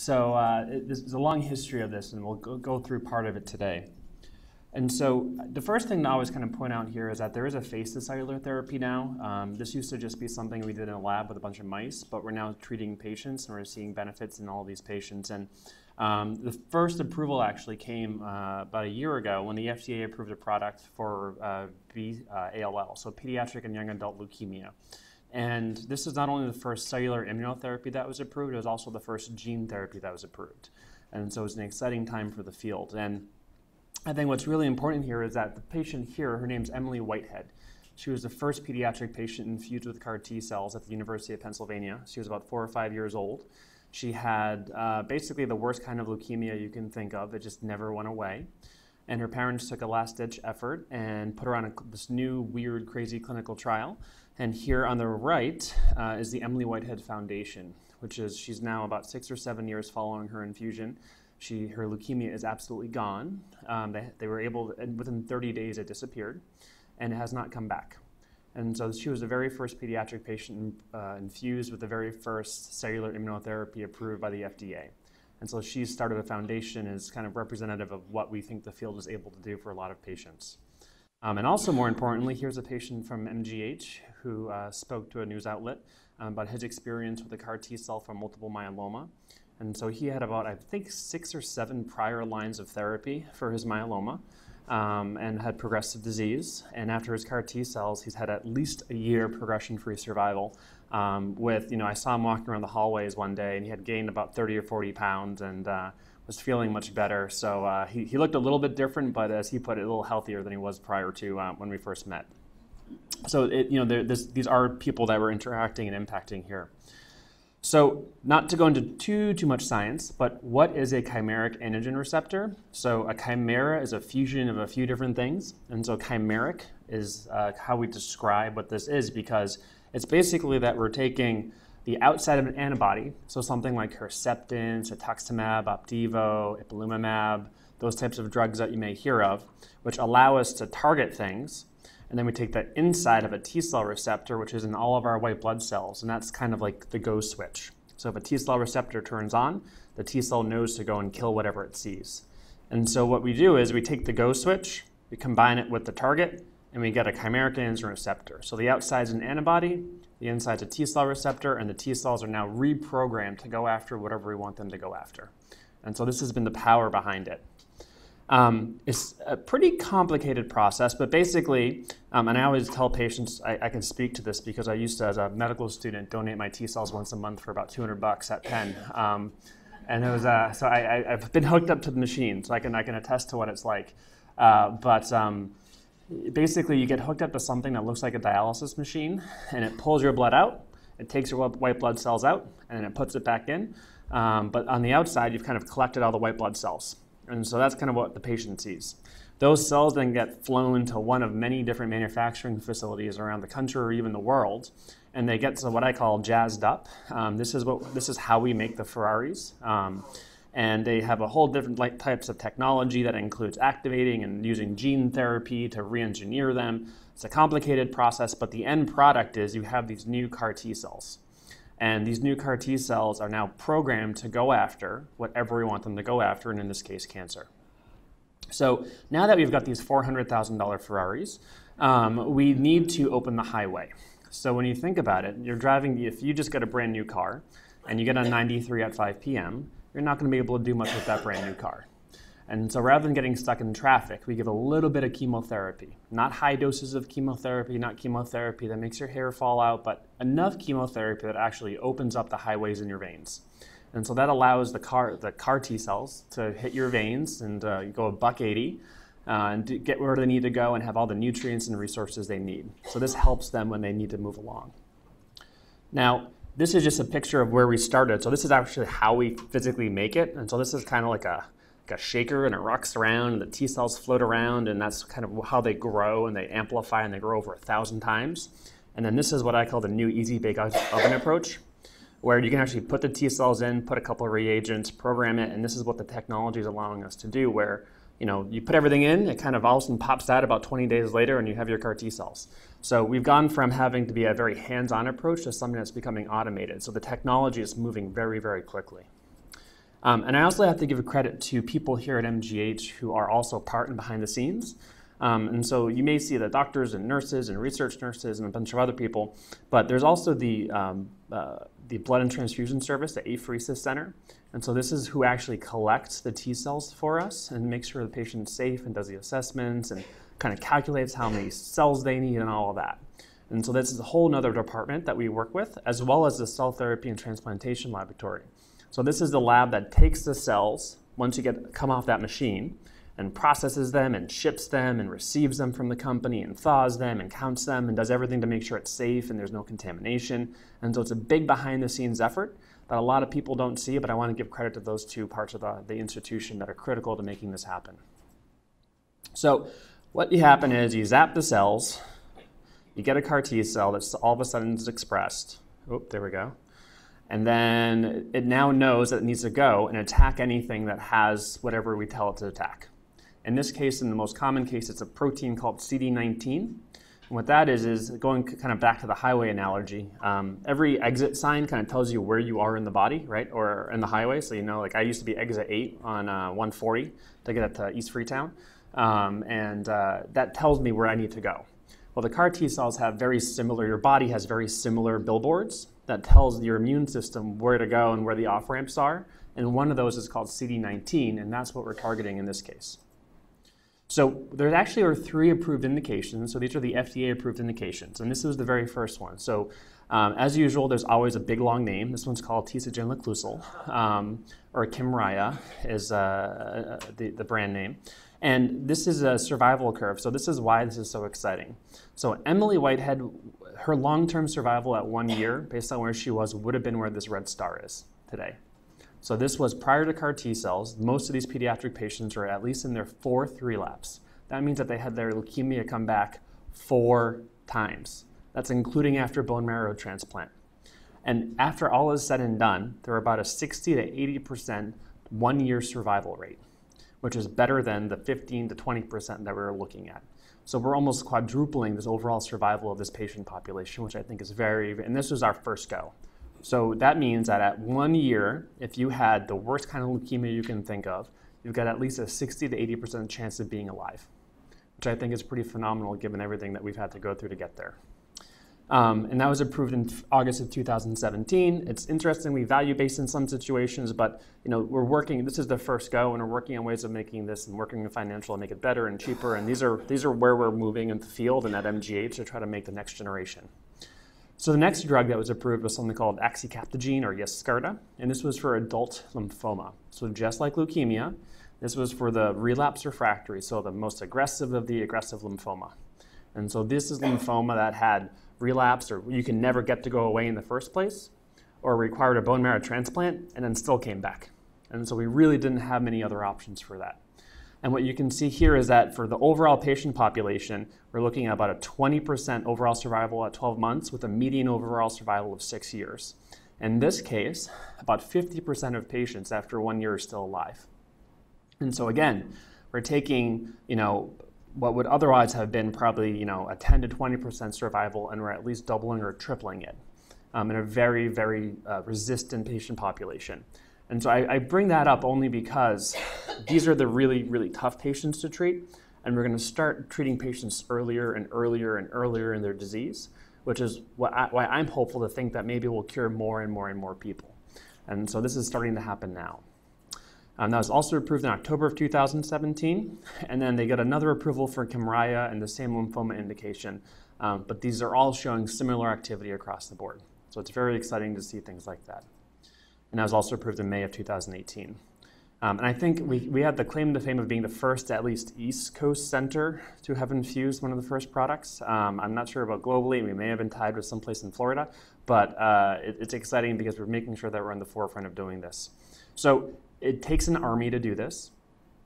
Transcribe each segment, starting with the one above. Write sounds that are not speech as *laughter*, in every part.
So uh, it, there's a long history of this, and we'll go, go through part of it today. And so the first thing to always kind of point out here is that there is a face to cellular therapy now. Um, this used to just be something we did in a lab with a bunch of mice, but we're now treating patients and we're seeing benefits in all these patients. And um, the first approval actually came uh, about a year ago when the FDA approved a product for uh, B, uh, ALL, so pediatric and young adult leukemia. And this is not only the first cellular immunotherapy that was approved, it was also the first gene therapy that was approved. And so it's an exciting time for the field. And I think what's really important here is that the patient here, her name's Emily Whitehead. She was the first pediatric patient infused with CAR T cells at the University of Pennsylvania. She was about four or five years old. She had uh, basically the worst kind of leukemia you can think of. It just never went away. And her parents took a last ditch effort and put her on a, this new, weird, crazy clinical trial. And here on the right uh, is the Emily Whitehead Foundation, which is she's now about six or seven years following her infusion. She, her leukemia is absolutely gone. Um, they, they were able, to, within 30 days, it disappeared, and it has not come back. And so she was the very first pediatric patient uh, infused with the very first cellular immunotherapy approved by the FDA. And so she started a foundation as kind of representative of what we think the field is able to do for a lot of patients. Um, and also, more importantly, here's a patient from MGH who uh, spoke to a news outlet um, about his experience with a CAR T cell for multiple myeloma. And so he had about, I think, six or seven prior lines of therapy for his myeloma um, and had progressive disease. And after his CAR T cells, he's had at least a year progression free survival. Um, with, you know, I saw him walking around the hallways one day and he had gained about 30 or 40 pounds and uh, was feeling much better. So uh, he, he looked a little bit different, but as he put it, a little healthier than he was prior to uh, when we first met. So, it, you know, there, this, these are people that we're interacting and impacting here. So not to go into too, too much science, but what is a chimeric antigen receptor? So a chimera is a fusion of a few different things. And so chimeric is uh, how we describe what this is because it's basically that we're taking the outside of an antibody, so something like Herceptin, cetuximab, Opdivo, ipilimumab, those types of drugs that you may hear of, which allow us to target things and then we take the inside of a T cell receptor, which is in all of our white blood cells, and that's kind of like the go switch. So if a T cell receptor turns on, the T cell knows to go and kill whatever it sees. And so what we do is we take the go switch, we combine it with the target, and we get a chimeric antigen receptor. So the outside is an antibody, the inside is a T cell receptor, and the T cells are now reprogrammed to go after whatever we want them to go after. And so this has been the power behind it. Um, it's a pretty complicated process, but basically, um, and I always tell patients I, I, can speak to this because I used to, as a medical student, donate my T cells once a month for about 200 bucks at Penn. Um, and it was uh, so I, have been hooked up to the machine, so I can I can attest to what it's like. Uh, but um, basically, you get hooked up to something that looks like a dialysis machine, and it pulls your blood out. It takes your white blood cells out, and then it puts it back in. Um, but on the outside, you've kind of collected all the white blood cells. And so that's kind of what the patient sees. Those cells then get flown to one of many different manufacturing facilities around the country or even the world, and they get to what I call jazzed up. Um, this is what this is how we make the Ferraris. Um, and they have a whole different types of technology that includes activating and using gene therapy to re-engineer them. It's a complicated process, but the end product is you have these new CAR T cells. And these new CAR T cells are now programmed to go after whatever we want them to go after, and in this case, cancer. So now that we've got these $400,000 Ferraris, um, we need to open the highway. So when you think about it, you're driving, if you just get a brand new car and you get on 93 at 5 p.m., you're not going to be able to do much with that brand new car. And so rather than getting stuck in traffic, we give a little bit of chemotherapy. Not high doses of chemotherapy, not chemotherapy that makes your hair fall out, but enough chemotherapy that actually opens up the highways in your veins. And so that allows the CAR, the CAR T cells to hit your veins and uh, go a buck 80 uh, and get where they need to go and have all the nutrients and resources they need. So this helps them when they need to move along. Now, this is just a picture of where we started. So this is actually how we physically make it. And so this is kind of like a like a shaker and it rocks around and the T cells float around and that's kind of how they grow and they amplify and they grow over a thousand times. And then this is what I call the new easy bake oven approach, where you can actually put the T cells in, put a couple of reagents, program it, and this is what the technology is allowing us to do, where you know you put everything in, it kind of all of a sudden pops out about 20 days later, and you have your CAR T cells. So we've gone from having to be a very hands-on approach to something that's becoming automated. So the technology is moving very, very quickly. Um, and I also have to give credit to people here at MGH who are also part and behind the scenes. Um, and so you may see the doctors and nurses and research nurses and a bunch of other people, but there's also the, um, uh, the blood and transfusion service, the apheresis center. And so this is who actually collects the T cells for us and makes sure the patient's safe and does the assessments and kind of calculates how many cells they need and all of that. And so this is a whole other department that we work with, as well as the cell therapy and transplantation laboratory. So this is the lab that takes the cells once you get come off that machine and processes them and ships them and receives them from the company and thaws them and counts them and does everything to make sure it's safe and there's no contamination. And so it's a big behind the scenes effort that a lot of people don't see, but I want to give credit to those two parts of the, the institution that are critical to making this happen. So what you happen is you zap the cells, you get a CAR T cell that's all of a sudden is expressed. Oh, there we go. And then it now knows that it needs to go and attack anything that has whatever we tell it to attack. In this case, in the most common case, it's a protein called CD19. And what that is, is going kind of back to the highway analogy. Um, every exit sign kind of tells you where you are in the body, right? Or in the highway. So, you know, like I used to be exit 8 on uh, 140 to get up to East Freetown. Um, and uh, that tells me where I need to go. Well, the CAR T cells have very similar, your body has very similar billboards that tells your immune system where to go and where the off ramps are. And one of those is called CD19, and that's what we're targeting in this case. So there actually are three approved indications. So these are the FDA approved indications, and this was the very first one. So um, as usual, there's always a big long name. This one's called tisagenlecleucel, um, or Kymriah is uh, the, the brand name. And this is a survival curve. So this is why this is so exciting. So Emily Whitehead her long-term survival at one year, based on where she was, would have been where this red star is today. So this was prior to CAR T cells. Most of these pediatric patients were at least in their fourth relapse. That means that they had their leukemia come back four times. That's including after bone marrow transplant. And after all is said and done, there are about a 60 to 80% one year survival rate, which is better than the 15 to 20% that we were looking at. So we're almost quadrupling this overall survival of this patient population, which I think is very, and this was our first go. So that means that at one year, if you had the worst kind of leukemia you can think of, you've got at least a 60 to 80% chance of being alive, which I think is pretty phenomenal given everything that we've had to go through to get there. Um, and that was approved in August of 2017. It's interestingly value-based in some situations, but you know we're working. This is the first go, and we're working on ways of making this and working with financial to make it better and cheaper. And these are these are where we're moving in the field and at MGH to try to make the next generation. So the next drug that was approved was something called axicabtagene or Yescarta, and this was for adult lymphoma. So just like leukemia, this was for the relapse refractory, so the most aggressive of the aggressive lymphoma. And so this is lymphoma that had relapsed or you can never get to go away in the first place, or required a bone marrow transplant and then still came back. And so we really didn't have many other options for that. And what you can see here is that for the overall patient population, we're looking at about a 20% overall survival at 12 months with a median overall survival of six years. In this case, about 50% of patients after one year are still alive. And so again, we're taking, you know, what would otherwise have been probably you know a 10 to 20 percent survival, and we're at least doubling or tripling it um, in a very very uh, resistant patient population. And so I, I, bring that up only because these are the really really tough patients to treat, and we're going to start treating patients earlier and earlier and earlier in their disease, which is I, why I'm hopeful to think that maybe we'll cure more and more and more people. And so this is starting to happen now. Um, that was also approved in October of 2017. And then they got another approval for Kymriah and the same lymphoma indication. Um, but these are all showing similar activity across the board. So it's very exciting to see things like that. And that was also approved in May of 2018. Um, and I think we, we had the claim to fame of being the first, at least East Coast center to have infused one of the first products. Um, I'm not sure about globally. We may have been tied with someplace in Florida, but uh, it, it's exciting because we're making sure that we're on the forefront of doing this. So it takes an army to do this,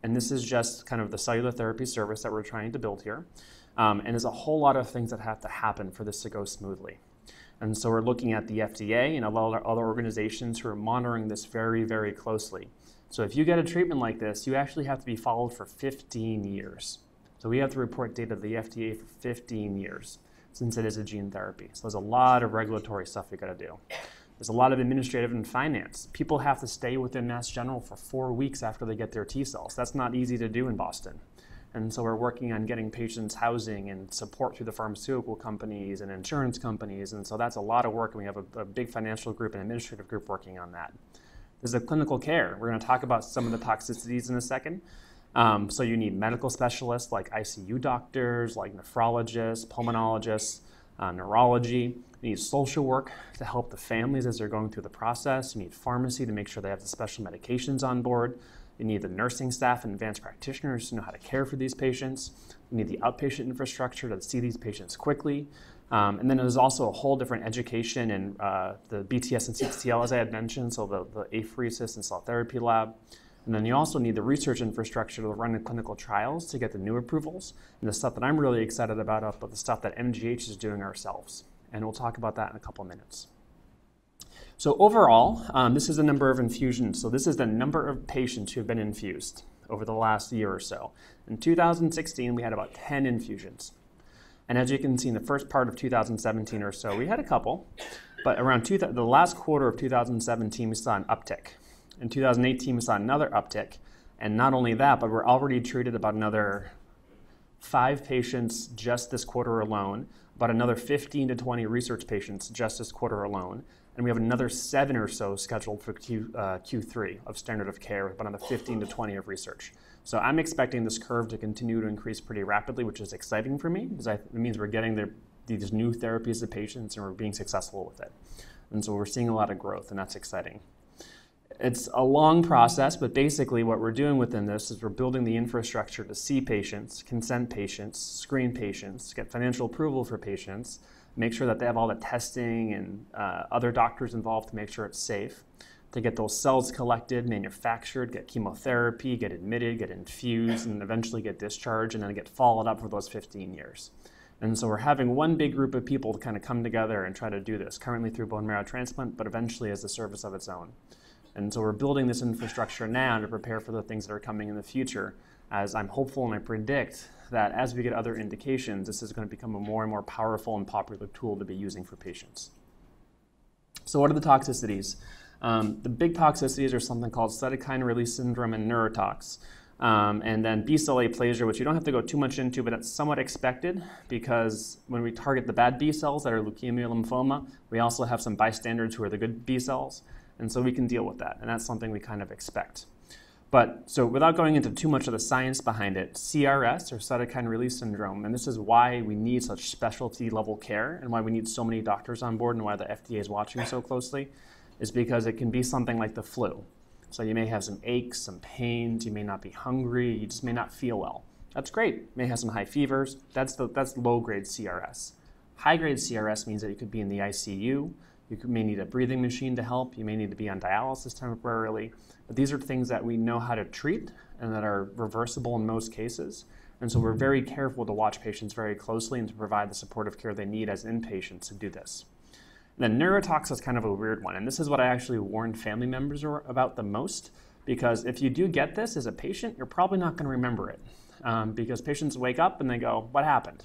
and this is just kind of the cellular therapy service that we're trying to build here. Um, and there's a whole lot of things that have to happen for this to go smoothly. And so we're looking at the FDA and a lot of other organizations who are monitoring this very, very closely. So if you get a treatment like this, you actually have to be followed for 15 years. So we have to report data to the FDA for 15 years since it is a gene therapy. So there's a lot of regulatory stuff we got to do. There's a lot of administrative and finance. People have to stay within Mass General for four weeks after they get their T cells. That's not easy to do in Boston. And so we're working on getting patients housing and support through the pharmaceutical companies and insurance companies. And so that's a lot of work. And we have a, a big financial group and administrative group working on that. There's the clinical care. We're going to talk about some of the toxicities in a second. Um, so you need medical specialists like ICU doctors, like nephrologists, pulmonologists, uh, neurology. You need social work to help the families as they're going through the process. You need pharmacy to make sure they have the special medications on board. You need the nursing staff and advanced practitioners to know how to care for these patients. You need the outpatient infrastructure to see these patients quickly. Um, and then there's also a whole different education in uh, the BTS and CTTL, as I had mentioned, so the, the apheresis and cell therapy lab. And then you also need the research infrastructure to run the clinical trials to get the new approvals and the stuff that I'm really excited about, but the stuff that MGH is doing ourselves. And we'll talk about that in a couple of minutes. So overall, um, this is the number of infusions. So this is the number of patients who have been infused over the last year or so. In 2016, we had about 10 infusions. And as you can see in the first part of 2017 or so, we had a couple, but around two, the last quarter of 2017, we saw an uptick. In 2018, we saw another uptick. And not only that, but we're already treated about another five patients just this quarter alone, about another 15 to 20 research patients just this quarter alone. And we have another seven or so scheduled for Q, uh, Q3 of standard of care, with about another 15 to 20 of research. So I'm expecting this curve to continue to increase pretty rapidly, which is exciting for me because it means we're getting the, these new therapies to patients and we're being successful with it. And so we're seeing a lot of growth, and that's exciting. It's a long process, but basically what we're doing within this is we're building the infrastructure to see patients, consent patients, screen patients, get financial approval for patients, make sure that they have all the testing and uh, other doctors involved to make sure it's safe, to get those cells collected, manufactured, get chemotherapy, get admitted, get infused, and eventually get discharged, and then get followed up for those 15 years. And so we're having one big group of people to kind of come together and try to do this, currently through bone marrow transplant, but eventually as a service of its own. And so we're building this infrastructure now to prepare for the things that are coming in the future, as I'm hopeful and I predict that as we get other indications, this is going to become a more and more powerful and popular tool to be using for patients. So what are the toxicities? Um, the big toxicities are something called cytokine release syndrome and neurotox. Um, and then B cell aplasia, which you don't have to go too much into, but it's somewhat expected because when we target the bad B cells that are leukemia, lymphoma, we also have some bystanders who are the good B cells. And so we can deal with that. And that's something we kind of expect. But so without going into too much of the science behind it, CRS or cytokine release syndrome, and this is why we need such specialty level care and why we need so many doctors on board and why the FDA is watching so closely, is because it can be something like the flu. So you may have some aches, some pains, you may not be hungry, you just may not feel well. That's great. You may have some high fevers. That's the that's low grade CRS. High grade CRS means that you could be in the ICU, you may need a breathing machine to help. You may need to be on dialysis temporarily. But these are things that we know how to treat and that are reversible in most cases. And so we're very careful to watch patients very closely and to provide the supportive care they need as inpatients to do this. And then neurotox is kind of a weird one. And this is what I actually warn family members about the most. Because if you do get this as a patient, you're probably not going to remember it. Um, because patients wake up and they go, What happened?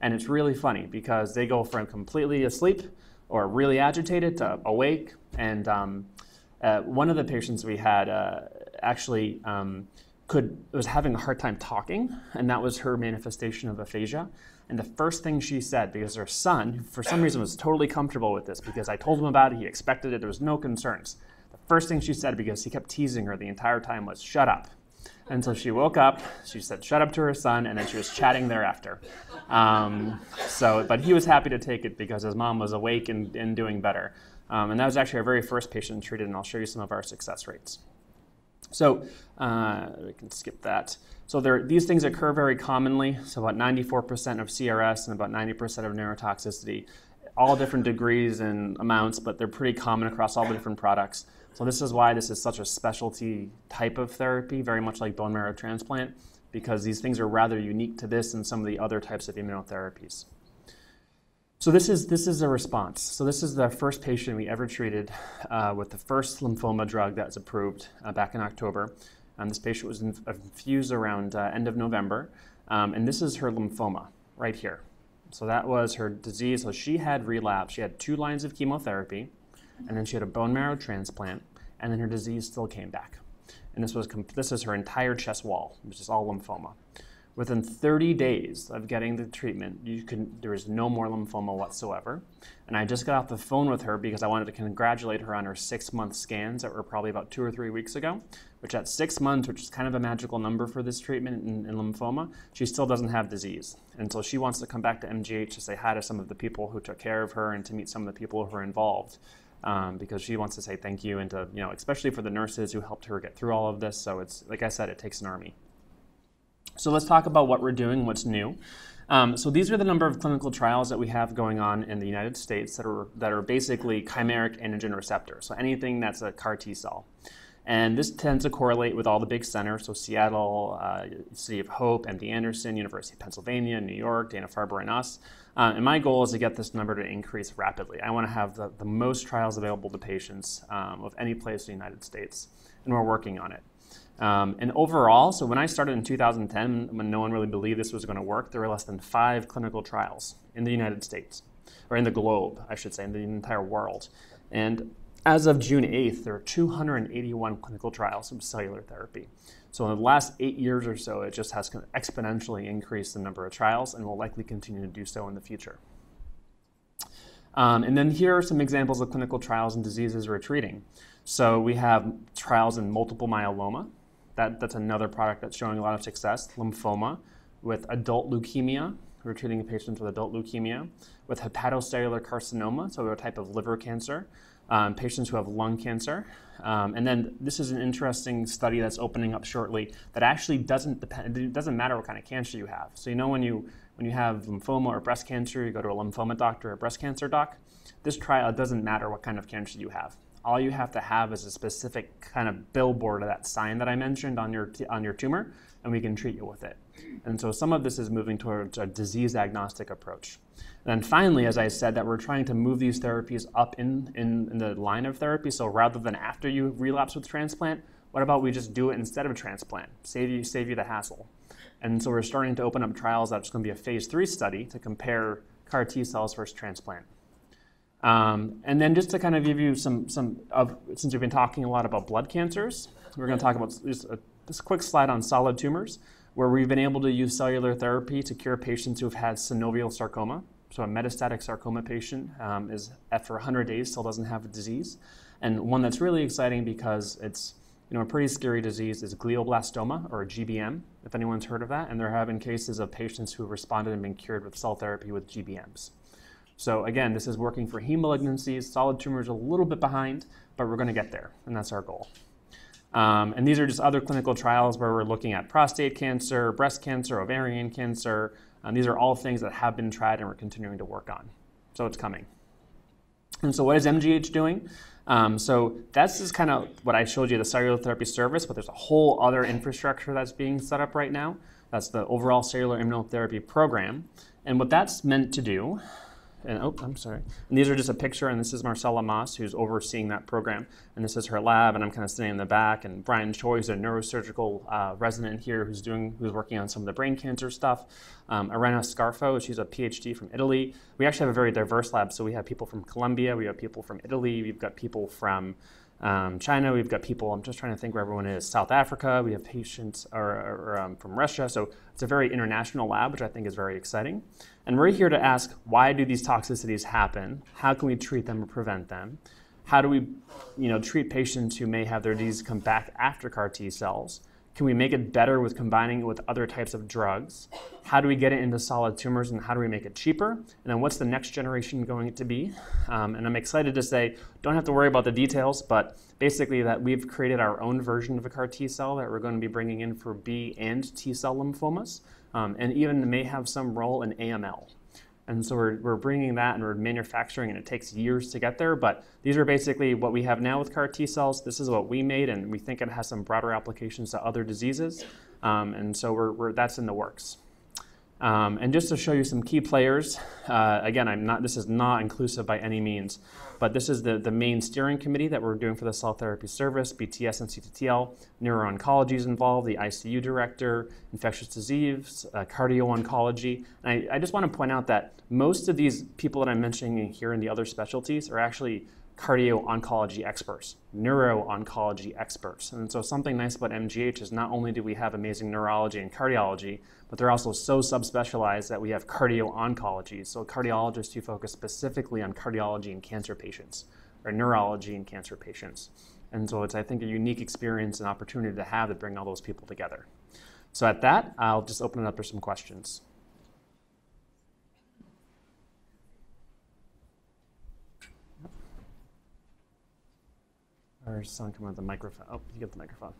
And it's really funny because they go from completely asleep or really agitated to awake. And um, uh, one of the patients we had uh, actually um, could was having a hard time talking, and that was her manifestation of aphasia. And the first thing she said, because her son, for some reason, was totally comfortable with this, because I told him about it, he expected it, there was no concerns. The first thing she said, because he kept teasing her the entire time, was "Shut up." And so she woke up, she said, shut up to her son, and then she was chatting thereafter. Um, so, but he was happy to take it because his mom was awake and, and doing better. Um, and that was actually our very first patient treated, and I'll show you some of our success rates. So uh, we can skip that. So there, these things occur very commonly. So about 94% of CRS and about 90% of neurotoxicity, all different degrees and amounts, but they're pretty common across all the different products. So this is why this is such a specialty type of therapy, very much like bone marrow transplant, because these things are rather unique to this and some of the other types of immunotherapies. So this is this is a response. So this is the first patient we ever treated uh, with the first lymphoma drug that was approved uh, back in October. And this patient was infused around uh, end of November, um, and this is her lymphoma right here. So that was her disease. So she had relapse. She had two lines of chemotherapy and then she had a bone marrow transplant, and then her disease still came back. And this was this is her entire chest wall, which is all lymphoma. Within 30 days of getting the treatment, you was no more lymphoma whatsoever. And I just got off the phone with her because I wanted to congratulate her on her six month scans that were probably about two or three weeks ago, which at six months, which is kind of a magical number for this treatment in, in lymphoma, she still doesn't have disease. And so she wants to come back to MGH to say hi to some of the people who took care of her and to meet some of the people who are involved. Um, because she wants to say thank you and to, you know, especially for the nurses who helped her get through all of this. So it's, like I said, it takes an army. So let's talk about what we're doing, what's new. Um, so these are the number of clinical trials that we have going on in the United States that are, that are basically chimeric antigen receptors, so anything that's a CAR T cell. And this tends to correlate with all the big centers, so Seattle, uh, City of Hope, MD Anderson, University of Pennsylvania, New York, Dana-Farber, and us. Uh, and my goal is to get this number to increase rapidly. I want to have the, the most trials available to patients um, of any place in the United States, and we're working on it. Um, and overall, so when I started in 2010, when no one really believed this was going to work, there were less than five clinical trials in the United States, or in the globe, I should say, in the entire world. And as of June 8th, there are 281 clinical trials of cellular therapy. So in the last eight years or so, it just has exponentially increased the number of trials and will likely continue to do so in the future. Um, and then here are some examples of clinical trials and diseases we're treating. So we have trials in multiple myeloma, that, that's another product that's showing a lot of success. Lymphoma with adult leukemia. We're treating patients with adult leukemia. With hepatocellular carcinoma, so a type of liver cancer. Um, patients who have lung cancer. Um, and then this is an interesting study that's opening up shortly that actually doesn't depend, it doesn't matter what kind of cancer you have. So you know when you, when you have lymphoma or breast cancer, you go to a lymphoma doctor or a breast cancer doc. This trial, doesn't matter what kind of cancer you have all you have to have is a specific kind of billboard of that sign that I mentioned on your, on your tumor, and we can treat you with it. And so some of this is moving towards a disease agnostic approach. And then finally, as I said, that we're trying to move these therapies up in, in, in the line of therapy. So rather than after you relapse with transplant, what about we just do it instead of transplant? Save you, save you the hassle. And so we're starting to open up trials that's going to be a phase three study to compare CAR T cells versus transplant. Um, and then just to kind of give you some, some of, since we've been talking a lot about blood cancers, we're going to talk about just a, this quick slide on solid tumors, where we've been able to use cellular therapy to cure patients who've had synovial sarcoma. So a metastatic sarcoma patient um, is after 100 days still doesn't have a disease. And one that's really exciting because it's you know, a pretty scary disease is glioblastoma or GBM, if anyone's heard of that. And there have been cases of patients who have responded and been cured with cell therapy with GBMs. So again, this is working for heme malignancies. Solid tumors a little bit behind, but we're going to get there, and that's our goal. Um, and these are just other clinical trials where we're looking at prostate cancer, breast cancer, ovarian cancer. Um, these are all things that have been tried and we're continuing to work on. So it's coming. And so what is MGH doing? Um, so that's just kind of what I showed you, the cellular therapy service, but there's a whole other infrastructure that's being set up right now. That's the overall cellular immunotherapy program. And what that's meant to do and oh, I'm sorry. And these are just a picture, and this is Marcela Maus, who's overseeing that program. And this is her lab, and I'm kind of sitting in the back. And Brian Choi is a neurosurgical uh, resident here who's doing, who's working on some of the brain cancer stuff. Um, Irena Scarfo, she's a PhD from Italy. We actually have a very diverse lab, so we have people from Colombia, we have people from Italy, we've got people from um, China, we've got people, I'm just trying to think where everyone is, South Africa, we have patients or, or um, from Russia. So it's a very international lab, which I think is very exciting. And we're here to ask why do these toxicities happen? How can we treat them or prevent them? How do we you know, treat patients who may have their disease come back after CAR T cells? Can we make it better with combining it with other types of drugs? How do we get it into solid tumors and how do we make it cheaper? And then what's the next generation going to be? Um, and I'm excited to say, don't have to worry about the details, but basically that we've created our own version of a CAR T cell that we're going to be bringing in for B and T cell lymphomas, um, and even may have some role in AML. And so we're, we're bringing that and we're manufacturing, and it takes years to get there. But these are basically what we have now with CAR T cells. This is what we made, and we think it has some broader applications to other diseases. Um, and so we're, we're, that's in the works. Um, and just to show you some key players, uh, again, I'm not, this is not inclusive by any means, but this is the, the main steering committee that we're doing for the cell therapy service, BTS and CTTL. Neuro-oncology is involved, the ICU director, infectious disease, uh, cardio-oncology. And I, I just want to point out that most of these people that I'm mentioning here in the other specialties are actually cardio-oncology experts, neuro-oncology experts. And so something nice about MGH is not only do we have amazing neurology and cardiology, but they're also so subspecialized that we have cardio-oncology. So cardiologists who focus specifically on cardiology and cancer patients, or neurology and cancer patients. And so it's, I think, a unique experience and opportunity to have to bring all those people together. So at that, I'll just open it up for some questions. With the microphone. Oh, you the microphone.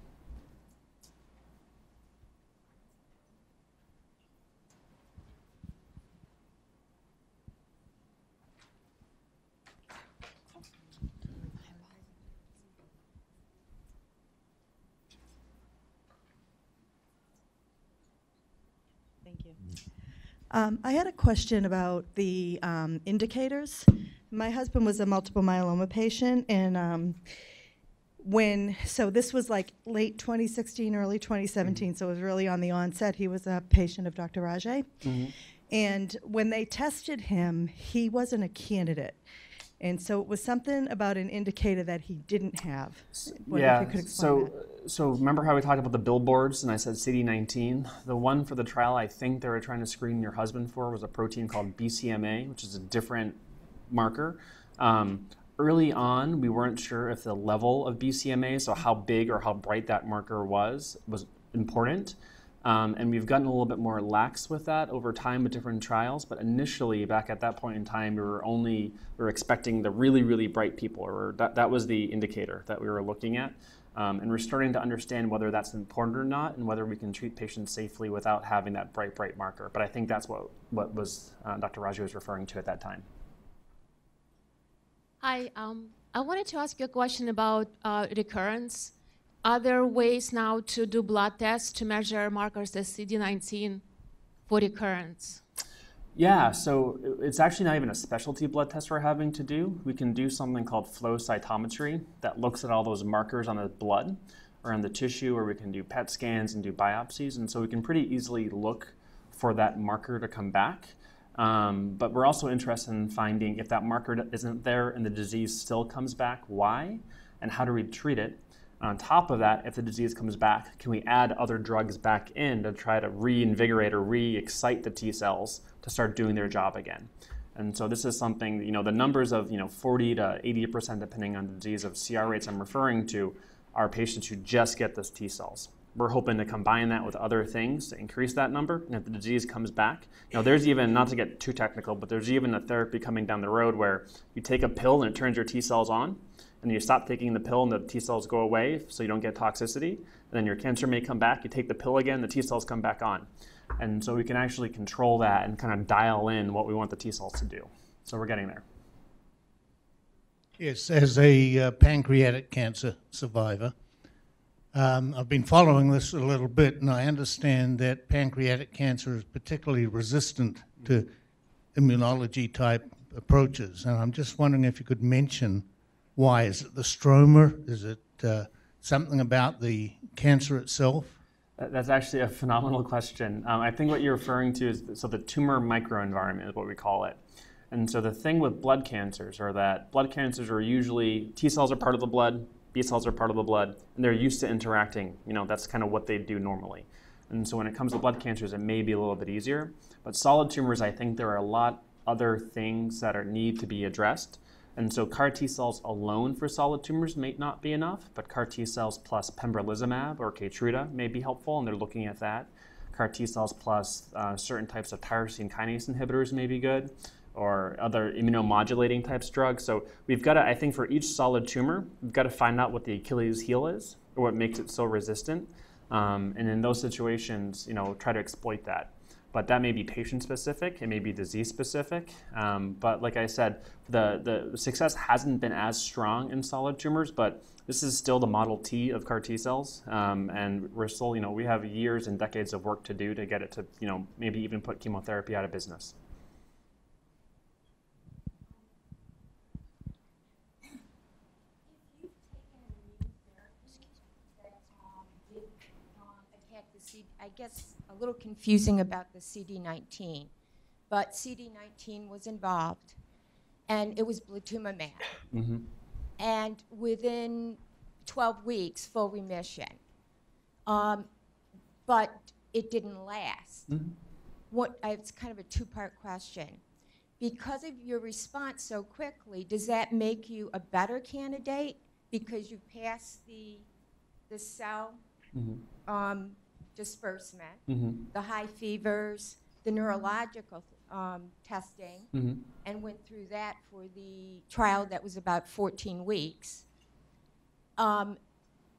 Um, I had a question about the um, indicators. My husband was a multiple myeloma patient, and um, when, so this was like late 2016, early 2017, so it was really on the onset. He was a patient of Dr. Raje. And when they tested him, he wasn't a candidate. And so it was something about an indicator that he didn't have. If could so that. so remember how we talked about the billboards and I said CD19? The one for the trial I think they were trying to screen your husband for was a protein called BCMA, which is a different marker. Um, early on, we weren't sure if the level of BCMA, so how big or how bright that marker was, was important. Um, and we've gotten a little bit more lax with that over time with different trials. But initially, back at that point in time, we were only we were expecting the really, really bright people, or that, that was the indicator that we were looking at. Um, and we're starting to understand whether that's important or not, and whether we can treat patients safely without having that bright, bright marker. But I think that's what what was uh, Dr. Raje was referring to at that time. Hi, um, I wanted to ask you a question about uh, recurrence. Are there ways now to do blood tests to measure markers as CD19 for recurrence? Yeah, so it's actually not even a specialty blood test we're having to do. We can do something called flow cytometry that looks at all those markers on the blood or on the tissue, or we can do PET scans and do biopsies. And so we can pretty easily look for that marker to come back. Um, but we're also interested in finding if that marker isn't there and the disease still comes back, why, and how do we treat it. On top of that, if the disease comes back, can we add other drugs back in to try to reinvigorate or re-excite the T cells to start doing their job again? And so this is something, you know, the numbers of, you know, 40 to 80% depending on the disease of CR rates I'm referring to are patients who just get those T cells. We're hoping to combine that with other things to increase that number. And if the disease comes back, now there's even, not to get too technical, but there's even a therapy coming down the road where you take a pill and it turns your T cells on and you stop taking the pill and the T cells go away so you don't get toxicity. And then your cancer may come back, you take the pill again, the T cells come back on. And so we can actually control that and kind of dial in what we want the T cells to do. So we're getting there. Yes, as a uh, pancreatic cancer survivor, um, I've been following this a little bit, and I understand that pancreatic cancer is particularly resistant to immunology type approaches. And I'm just wondering if you could mention why. Is it the stroma? Is it uh, something about the cancer itself? That's actually a phenomenal question. Um, I think what you're referring to is so the tumor microenvironment is what we call it. And so the thing with blood cancers are that blood cancers are usually T cells are part of the blood, B cells are part of the blood, and they're used to interacting. You know, that's kind of what they do normally. And so when it comes to blood cancers, it may be a little bit easier. But solid tumors, I think there are a lot other things that are need to be addressed. And so CAR T cells alone for solid tumors may not be enough, but CAR T cells plus pembrolizumab or Keytruda may be helpful, and they're looking at that. CAR T cells plus uh, certain types of tyrosine kinase inhibitors may be good, or other immunomodulating types drugs. So we've got to, I think, for each solid tumor, we've got to find out what the Achilles heel is, or what makes it so resistant, um, and in those situations, you know, try to exploit that but that may be patient specific, it may be disease specific. Um, but like I said, the, the success hasn't been as strong in solid tumors, but this is still the Model T of CAR T cells. Um, and we're still, you know, we have years and decades of work to do to get it to, you know, maybe even put chemotherapy out of business. you've taken an immune therapy that um, did um, attack the C, I guess a little confusing about the CD19, but CD19 was involved, and it was blinatumomab. and within 12 weeks, full remission. Um, but it didn't last. What, I- it's kind of a two-part question. Because of your response so quickly, does that make you a better candidate because you passed the, the cell um, disbursement, the high fevers, the neurological um, testing, and went through that for the trial that was about 14 weeks? Um,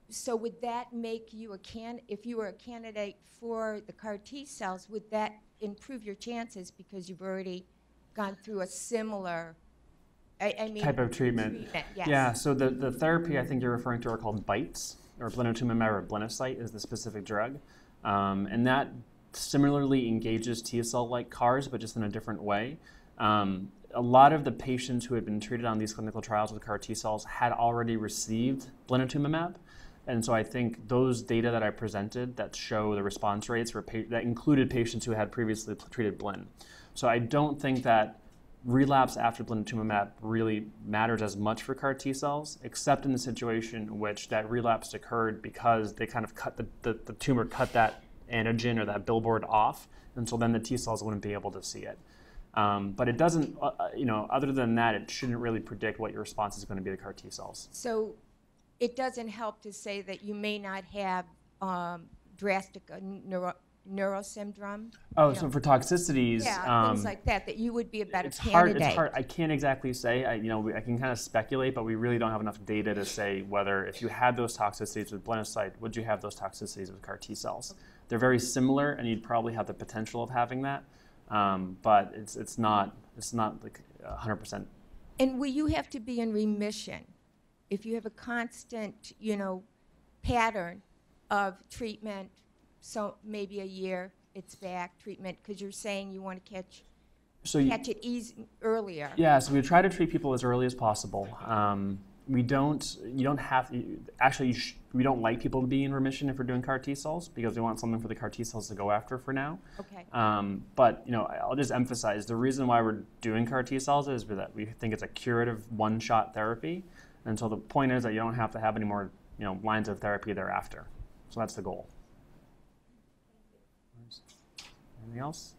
so would that make you a can, if you were a candidate for the CAR T cells, would that improve your chances because you've already gone through a similar, I, I mean. type of treatment. Treatment, yes. Yeah, so the, the therapy I think you're referring to are called BITES, or blinatumomab or Blincyto is the specific drug. Um, and that similarly engages T cell-like CARs, but just in a different way. Um, a lot of the patients who had been treated on these clinical trials with CAR T cells had already received blinatumomab. And so I think those data that I presented that show the response rates were pa- that included patients who had previously treated blin. So I don't think that relapse after blinatumomab really matters as much for CAR T cells, except in the situation in which that relapse occurred because they kind of cut the, the, the tumor cut that antigen or that billboard off, and so then the T cells wouldn't be able to see it. Um, but it doesn't, uh, uh, you know, other than that, it shouldn't really predict what your response is going to be to CAR T cells. So it doesn't help to say that you may not have um, drastic uh, neuro, neurosyndrome? Oh, you so for toxicities, Yeah, things um, like that, that you would be a better it's hard. candidate. It's hard. I can't exactly say. I, you know, we, I can kind of speculate, but we really don't have enough data to say whether if you had those toxicities with Blincyto, would you have those toxicities with CAR T cells? They're very similar, and you'd probably have the potential of having that, um, but it's it's not it's not like 100 percent. And will you have to be in remission if you have a constant, you know, pattern of treatment? So maybe a year it's back treatment because you're saying you want to catch So you, catch it easy earlier. Yeah, so we try to treat people as early as possible. Um, we don't, you don't have, actually, you sh- we don't like people to be in remission if we're doing CAR T cells because we want something for the CAR T cells to go after for now. Okay. Um, but, you know, I'll just emphasize the reason why we're doing CAR T cells is that we think it's a curative one shot therapy. And so the point is that you don't have to have any more, you know, lines of therapy thereafter. So that's the goal. Anything else?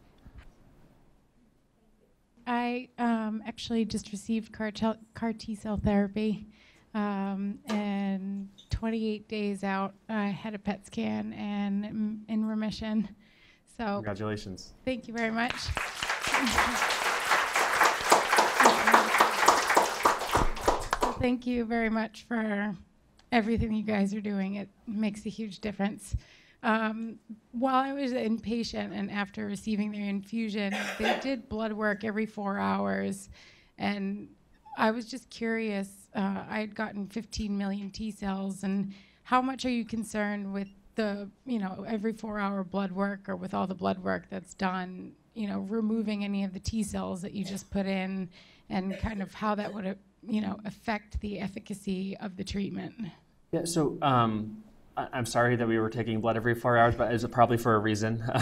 I um, actually just received CAR, CAR T cell therapy, um, and 28 days out, I had a PET scan and in remission. So Congratulations. thank you very much. So *laughs* thank you very much for everything you guys are doing. It makes a huge difference. Um, while I was inpatient and after receiving their infusion, they *coughs* did blood work every four hours. And I was just curious. Uh, I had gotten 15 million T cells, and how much are you concerned with the, you know, every four hour blood work or with all the blood work that's done, you know, removing any of the T cells that you just put in and kind of how that would, you know, affect the efficacy of the treatment? Yeah, so um, I'm sorry that we were taking blood every four hours, but it's probably for a reason. *laughs*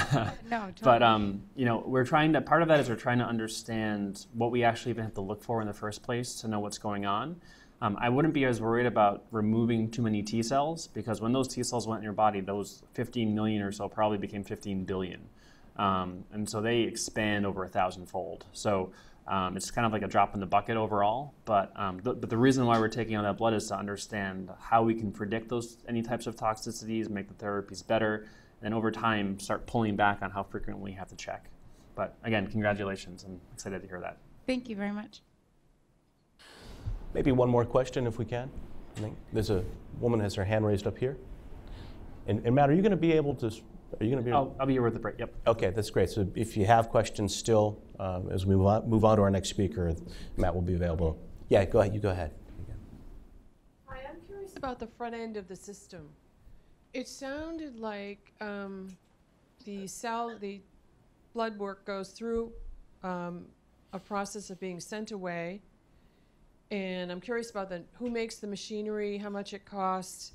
No, But um, you know, we're trying to. Part of that is we're trying to understand what we actually even have to look for in the first place to know what's going on. Um, I wouldn't be as worried about removing too many T cells because when those T cells went in your body, those 15 million or so probably became 15 billion, um, and so they expand over a thousandfold. So um, it's kind of like a drop in the bucket overall. But um, th- but the reason why we're taking all that blood is to understand how we can predict those any types of toxicities, make the therapies better, and over time start pulling back on how frequently we have to check. But again, congratulations! I'm excited to hear that. Thank you very much. Maybe one more question if we can. I think there's a woman has her hand raised up here. And, and Matt, are you going to be able to? S- Are you going to be? I'll, I'll be here with the break. Yep. Okay, that's great. So if you have questions still, um, as we move on, move on to our next speaker, Matt will be available. Yeah, go ahead. You go ahead. Hi, I'm curious about the front end of the system. It sounded like um, the cell, the blood work goes through um, a process of being sent away. And I'm curious about the who makes the machinery, how much it costs,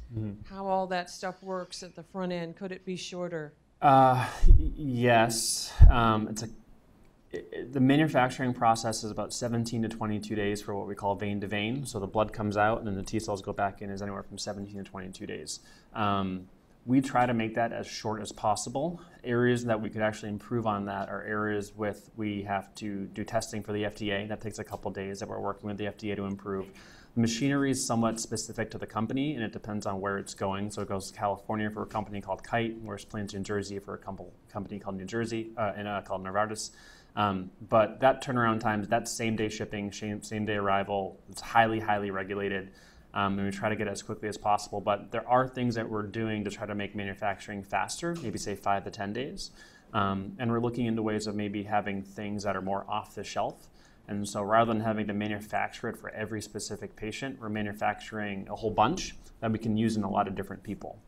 how all that stuff works at the front end. Could it be shorter? Uh, yes, um, it's a the manufacturing process is about 17 to 22 days for what we call vein to vein. So the blood comes out and then the T cells go back in is anywhere from 17 to 22 days. Um, we try to make that as short as possible. Areas that we could actually improve on that are areas with we have to do testing for the FDA. That takes a couple days that we're working with the FDA to improve. The machinery is somewhat specific to the company and it depends on where it's going. So it goes to California for a company called Kite, whereas planes New Jersey for a company called New Jersey, uh, and uh, called Novartis. Um, but that turnaround time, that same day shipping, same, same day arrival, it's highly, highly regulated. Um, and we try to get it as quickly as possible. But there are things that we're doing to try to make manufacturing faster, maybe say five to 10 days. Um, and we're looking into ways of maybe having things that are more off the shelf. And so rather than having to manufacture it for every specific patient, we're manufacturing a whole bunch that we can use in a lot of different people.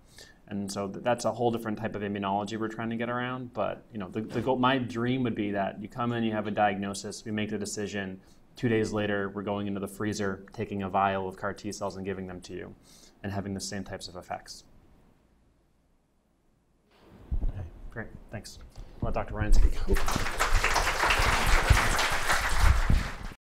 And so that's a whole different type of immunology we're trying to get around. But you know, the, the goal, my dream would be that you come in, you have a diagnosis, we make the decision. Two days later, we're going into the freezer, taking a vial of CAR T cells and giving them to you, and having the same types of effects. Great, thanks. I'll let Dr. Ryan speak.